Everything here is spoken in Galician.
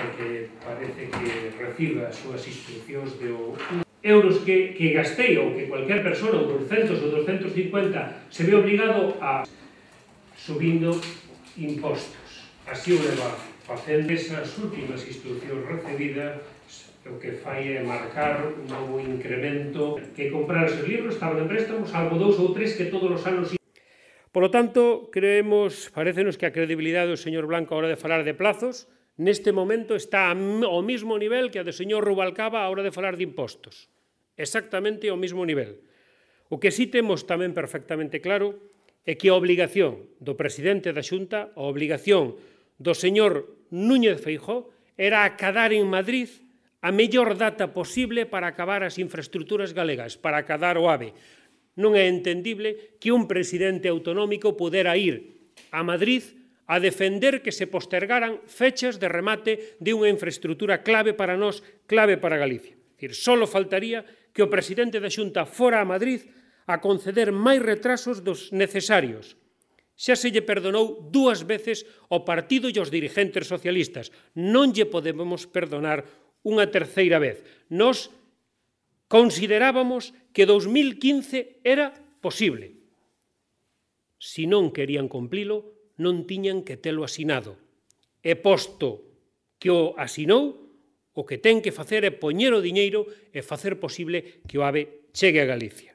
porque parece que recibe as súas instruccións de o euros que, que gastei ou que cualquier persona, ou 200 ou 250, se ve obligado a subindo impostos. Así o leva facendo esas últimas instruccións recibidas o que fai é marcar un novo incremento que comprar os libros estaban en préstamo, salvo dous ou tres que todos os anos Por lo tanto, creemos, parecenos que a credibilidade do señor Blanco a hora de falar de plazos neste momento está ao mismo nivel que a do señor Rubalcaba a hora de falar de impostos. Exactamente ao mismo nivel. O que sí temos tamén perfectamente claro é que a obligación do presidente da Xunta, a obligación do señor Núñez Feijó era acadar en Madrid a mellor data posible para acabar as infraestructuras galegas, para acadar o AVE. Non é entendible que un presidente autonómico pudera ir a Madrid a defender que se postergaran fechas de remate de unha infraestructura clave para nós, clave para Galicia. Dicir, solo faltaría que o presidente da Xunta fora a Madrid a conceder máis retrasos dos necesarios. Xa se lle perdonou dúas veces ao partido e aos dirigentes socialistas. Non lle podemos perdonar unha terceira vez. Nos considerábamos que 2015 era posible. Si non querían cumplilo, non tiñan que telo asinado. E posto que o asinou, o que ten que facer é poñer o diñeiro e facer posible que o AVE chegue a Galicia.